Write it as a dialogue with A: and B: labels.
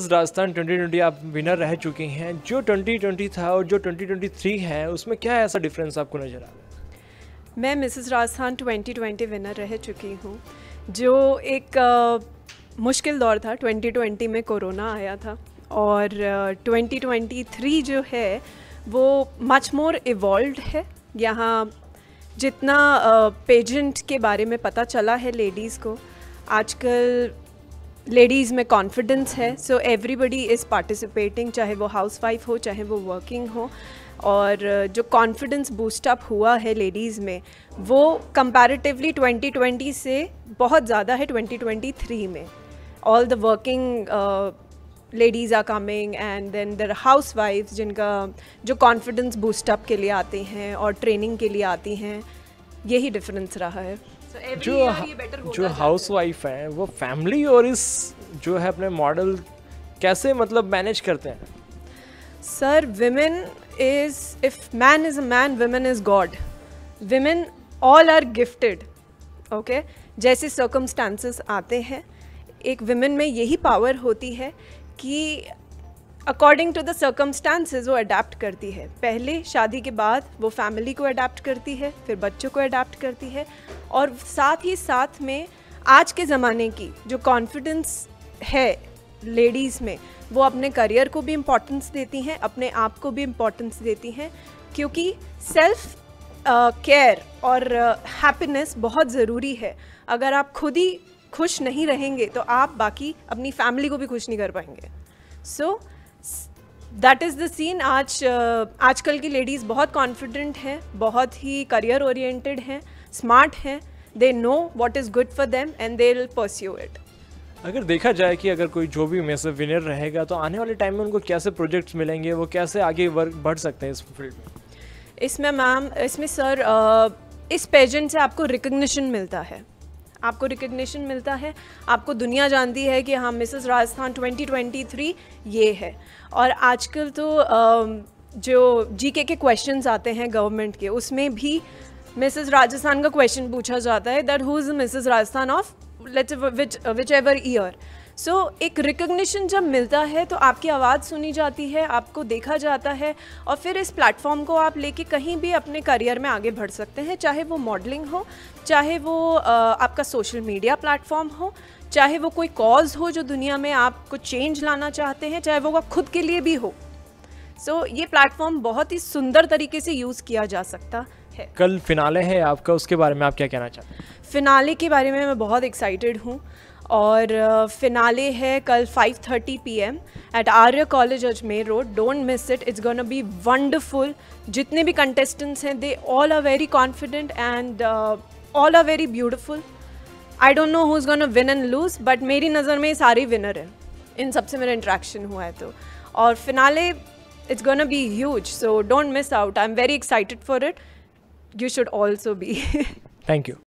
A: राजस्थान 2020 आप विनर रह चुकी हैं। जो 2020 था और जो 2023 है उसमें क्या ऐसा डिफरेंस आपको नज़र आ रहा
B: मैं मिसेस राजस्थान 2020 विनर रह चुकी हूँ। जो एक आ, मुश्किल दौर था 2020 में कोरोना आया था और आ, 2023 जो है वो मच मोर इवॉल्व है। यहाँ जितना पेजेंट के बारे में पता चला है लेडीज़ को आजकल लेडीज़ में कॉन्फिडेंस है सो एवरीबडी इज़ पार्टिसिपेटिंग चाहे वो हाउस वाइफ हो, चाहे वो वर्किंग हो, और जो कॉन्फिडेंस बूस्टअप हुआ है लेडीज़ में, वो कंपैरेटिवली 2020 से बहुत ज़्यादा है 2023 में। All the working ladies are coming and then there housewife जिनका जो कॉन्फिडेंस बूस्टअप के लिए आते हैं और ट्रेनिंग के लिए आती हैं, यही डिफरेंस रहा है।
A: जो जो हाउस वाइफ है वो फैमिली और इस जो है अपने मॉडल कैसे मतलब मैनेज करते हैं?
B: Sir women is if man is a man women is God women all are gifted okay जैसे सर्कमस्टांसेस आते हैं एक विमेन में यही पावर होती है कि अकॉर्डिंग टू द सर्कमस्टांसेस वो अडेप्ट करती है। पहले शादी के बाद वो फैमिली को अडेप्ट करती है फिर बच्चों को अडेप्ट करती है और साथ ही साथ में आज के ज़माने की जो कॉन्फिडेंस है लेडीज़ में वो अपने करियर को भी इम्पोर्टेंस देती हैं अपने आप को भी इम्पोर्टेंस देती हैं क्योंकि सेल्फ केयर uh, और हैप्पीनेस uh, बहुत ज़रूरी है। अगर आप खुद ही खुश नहीं रहेंगे तो आप बाकी अपनी फैमिली को भी खुश नहीं कर पाएँगे। So so, that is the scene आज uh, आजकल की लेडीज़ बहुत कॉन्फिडेंट हैं बहुत ही करियर ओरिएंटेड हैं स्मार्ट हैं. They know what is good for them and they will pursue it
A: अगर देखा जाए कि अगर कोई जो भी में से विनर रहेगा तो आने वाले टाइम में उनको कैसे प्रोजेक्ट्स मिलेंगे वो कैसे आगे वर्क बढ़ सकते हैं इस फ़ील्ड में?
B: इसमें मैम इसमें सर uh, इस पेजेंट से आपको रिकग्निशन मिलता है। आपको रिकग्निशन मिलता है। आपको दुनिया जानती है कि हाँ मिसेस राजस्थान 2023 ये है। और आजकल तो जो जीके के क्वेश्चंस आते हैं गवर्नमेंट के, उसमें भी मिसेस राजस्थान का क्वेश्चन पूछा जाता है that who is Mrs Rajasthan of let's whichever year so so, एक रिकग्निशन जब मिलता है तो आपकी आवाज़ सुनी जाती है आपको देखा जाता है और फिर इस प्लेटफॉर्म को आप लेके कहीं भी अपने करियर में आगे बढ़ सकते हैं चाहे वो मॉडलिंग हो चाहे वो आपका सोशल मीडिया प्लेटफॉर्म हो चाहे वो कोई कॉज हो जो दुनिया में आप कुछ चेंज लाना चाहते हैं चाहे वो आप खुद के लिए भी हो। सो so, ये प्लेटफॉर्म बहुत ही सुंदर तरीके से यूज़ किया जा सकता है।
A: कल फिनाले है आपका उसके बारे में आप क्या कहना चाहते हैं?
B: फिनाले के बारे में मैं बहुत एक्साइटेड हूँ। और फिनाले है कल 5:30 PM at Arya college Ajmer road don't miss it it's gonna be wonderful जितने भी कंटेस्टेंट्स हैं they all are very confident and all are very beautiful I don't know who is gonna win and lose but मेरी नज़र में ये सारे winner हैं. इन सबसे मेरा इंट्रैक्शन हुआ है तो. और finale it's gonna be huge so don't miss out I am very excited for it you should also be
A: thank you.